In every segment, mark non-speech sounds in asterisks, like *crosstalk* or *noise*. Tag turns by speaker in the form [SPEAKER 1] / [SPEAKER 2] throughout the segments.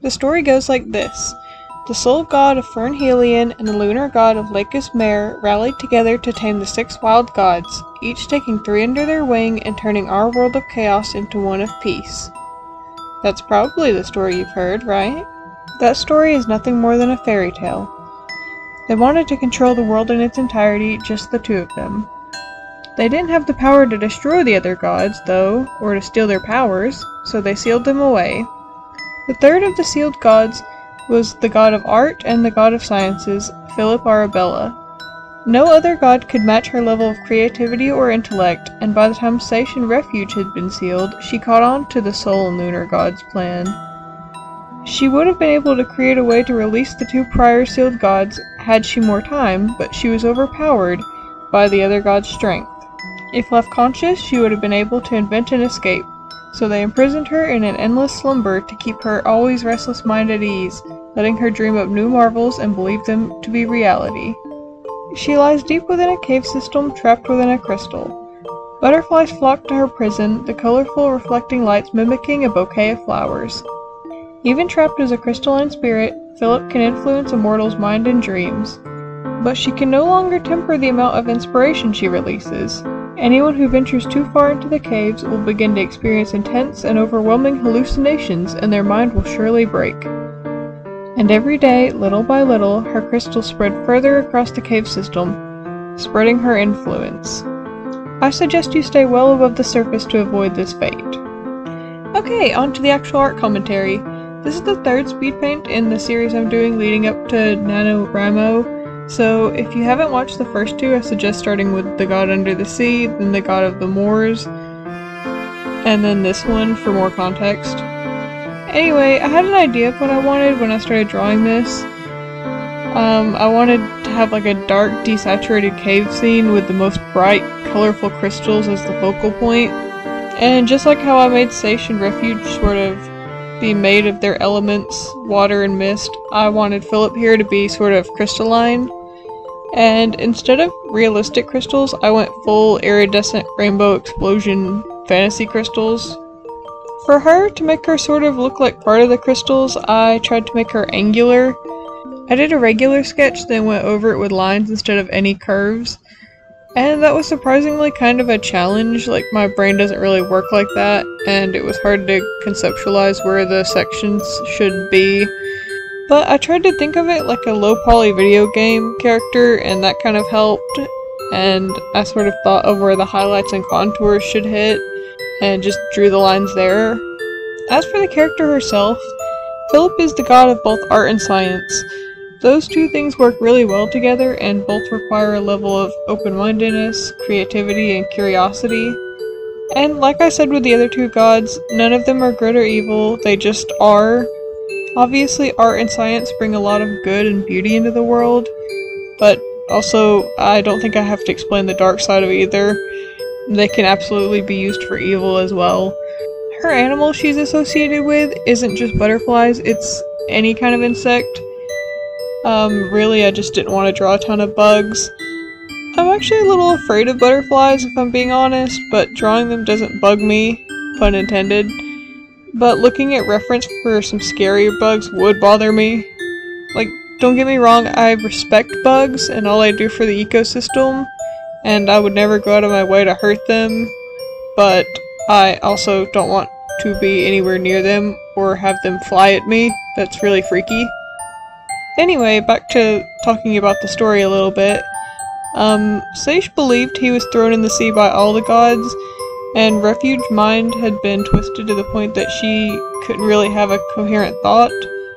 [SPEAKER 1] The story goes like this. The soul god of Fern Helion and the lunar god of Lacus Mare rallied together to tame the six wild gods, each taking three under their wing and turning our world of chaos into one of peace. That's probably the story you've heard, right? That story is nothing more than a fairy tale. They wanted to control the world in its entirety, just the two of them. They didn't have the power to destroy the other gods, though, or to steal their powers, so they sealed them away. The third of the sealed gods was the god of art and the god of sciences, Philip Arabella. No other god could match her level of creativity or intellect, and by the time Seish and Refuge had been sealed, she caught on to the Soul Lunar God's plan. She would have been able to create a way to release the two prior sealed gods had she more time, but she was overpowered by the other god's strength. If left conscious, she would have been able to invent an escape, so they imprisoned her in an endless slumber to keep her always restless mind at ease, letting her dream up new marvels and believe them to be reality. She lies deep within a cave system trapped within a crystal. Butterflies flock to her prison, the colorful reflecting lights mimicking a bouquet of flowers. Even trapped as a crystalline spirit, Philip can influence a mortal's mind and dreams. But she can no longer temper the amount of inspiration she releases. Anyone who ventures too far into the caves will begin to experience intense and overwhelming hallucinations, and their mind will surely break and every day, little by little, her crystals spread further across the cave system, spreading her influence. I suggest you stay well above the surface to avoid this fate. Okay, on to the actual art commentary. This is the third speed paint in the series I'm doing leading up to NaNoWriMo, so if you haven't watched the first two, I suggest starting with The God Under the Sea, then The God of the Moors, and then this one for more context. Anyway, I had an idea of what I wanted when I started drawing this. Um, I wanted to have like a dark, desaturated cave scene with the most bright, colorful crystals as the focal point. And just like how I made Seish and Refuge sort of be made of their elements, water and mist, I wanted Philip here to be sort of crystalline. And instead of realistic crystals, I went full iridescent rainbow explosion fantasy crystals for her, to make her sort of look like part of the crystals, I tried to make her angular. I did a regular sketch, then went over it with lines instead of any curves. And that was surprisingly kind of a challenge, like my brain doesn't really work like that, and it was hard to conceptualize where the sections should be. But I tried to think of it like a low poly video game character, and that kind of helped. And I sort of thought of where the highlights and contours should hit, and just drew the lines there. As for the character herself, Philip is the god of both art and science. Those two things work really well together and both require a level of open-mindedness, creativity, and curiosity. And like I said with the other two gods, none of them are good or evil, they just are. Obviously, art and science bring a lot of good and beauty into the world, but also, I don't think I have to explain the dark side of either. They can absolutely be used for evil as well. Her animal she's associated with isn't just butterflies, it's any kind of insect. Um, really, I just didn't want to draw a ton of bugs. I'm actually a little afraid of butterflies, if I'm being honest, but drawing them doesn't bug me, pun intended. But looking at reference for some scarier bugs would bother me. Like, don't get me wrong, I respect bugs and all I do for the ecosystem, and I would never go out of my way to hurt them, but I also don't want to be anywhere near them or have them fly at me. That's really freaky. Anyway, back to talking about the story a little bit. Um, Seish believed he was thrown in the sea by all the gods, and Refuge mind had been twisted to the point that she couldn't really have a coherent thought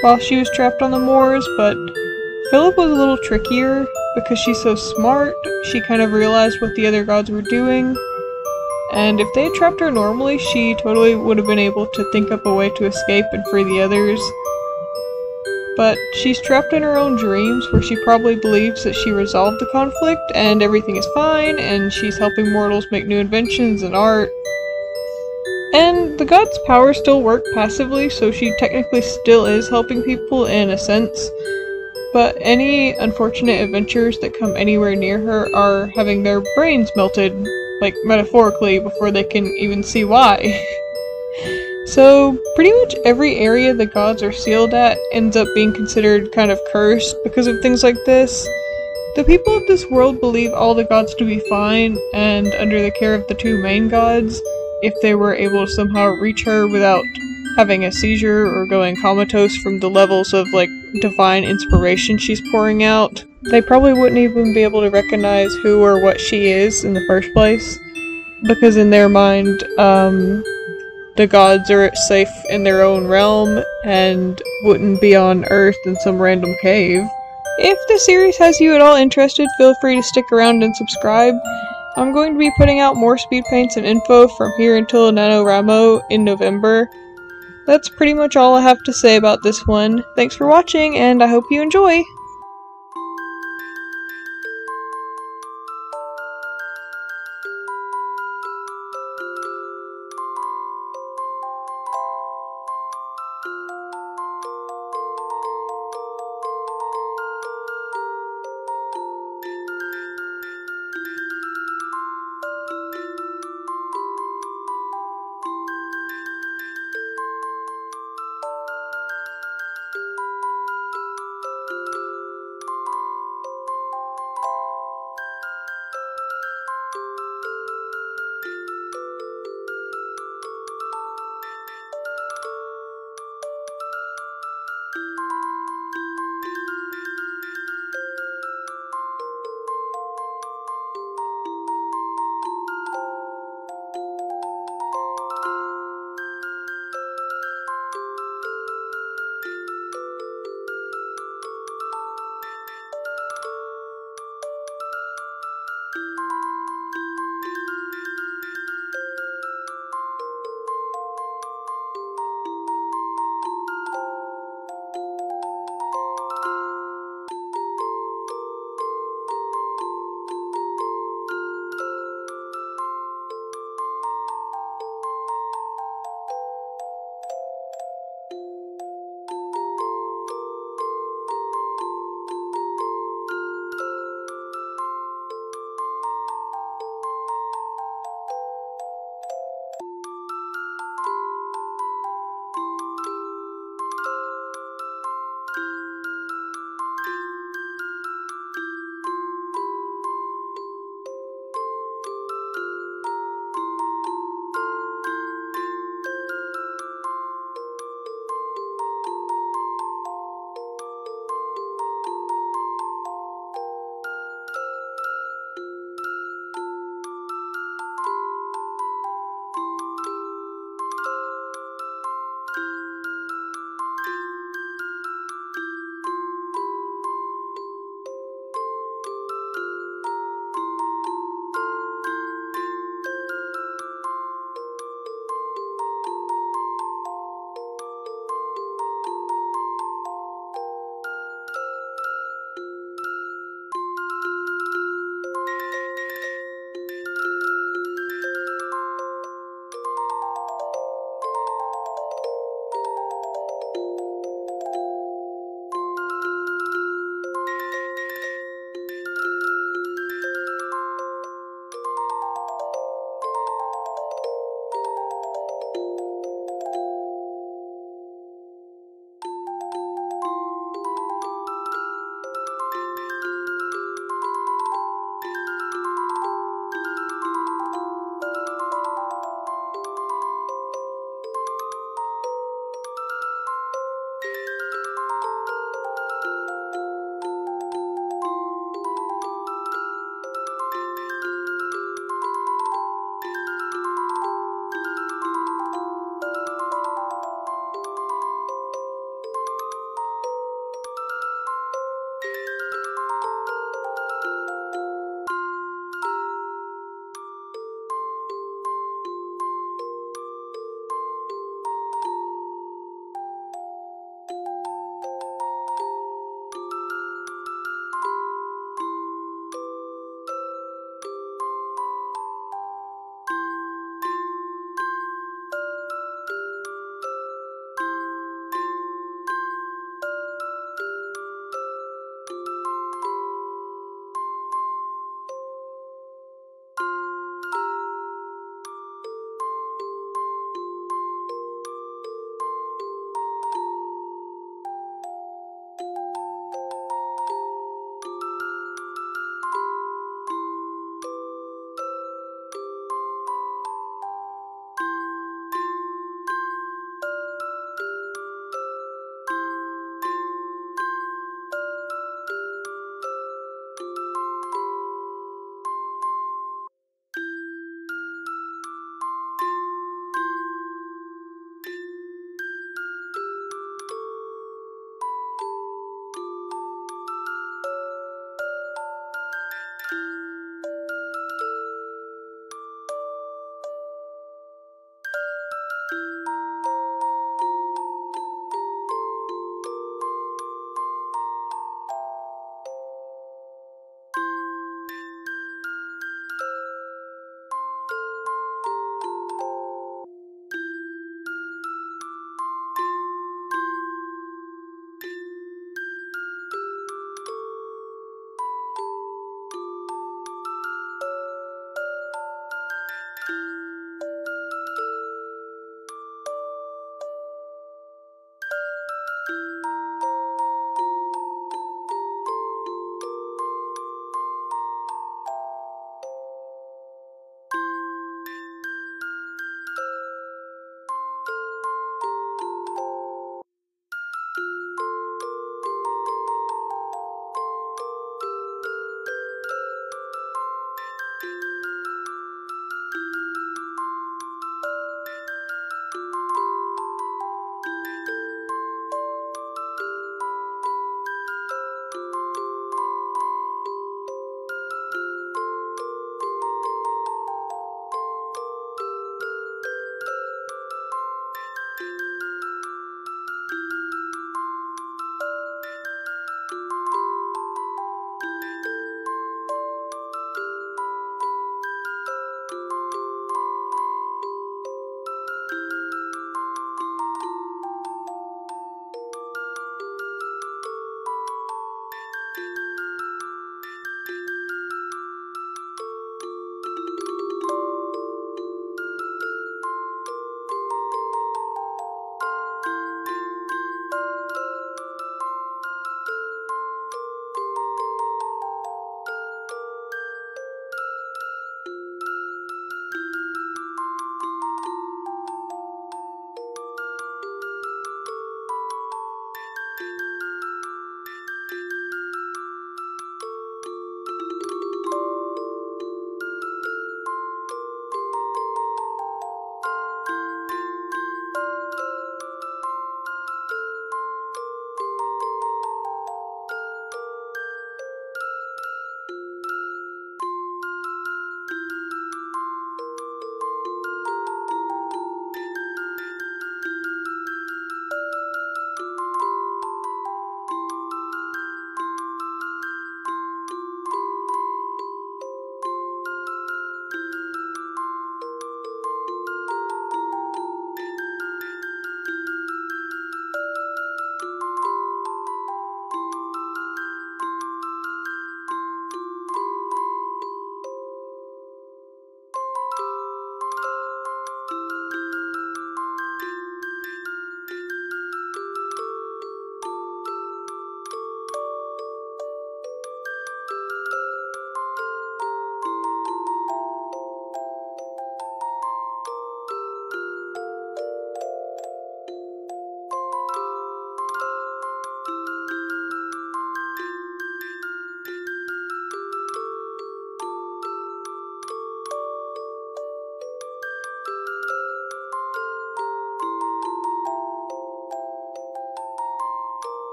[SPEAKER 1] while she was trapped on the moors, but Philip was a little trickier because she's so smart, she kind of realized what the other gods were doing. And if they had trapped her normally, she totally would have been able to think up a way to escape and free the others. But she's trapped in her own dreams where she probably believes that she resolved the conflict and everything is fine and she's helping mortals make new inventions and art. And the god's powers still work passively, so she technically still is helping people in a sense. But any unfortunate adventures that come anywhere near her are having their brains melted, like metaphorically, before they can even see why. *laughs* So, pretty much every area the gods are sealed at ends up being considered kind of cursed because of things like this. The people of this world believe all the gods to be fine and under the care of the two main gods if they were able to somehow reach her without having a seizure or going comatose from the levels of like divine inspiration she's pouring out. They probably wouldn't even be able to recognize who or what she is in the first place because in their mind um the gods are safe in their own realm and wouldn't be on Earth in some random cave. If the series has you at all interested, feel free to stick around and subscribe. I'm going to be putting out more speed paints and info from here until NaNoWriMo in November. That's pretty much all I have to say about this one. Thanks for watching, and I hope you enjoy!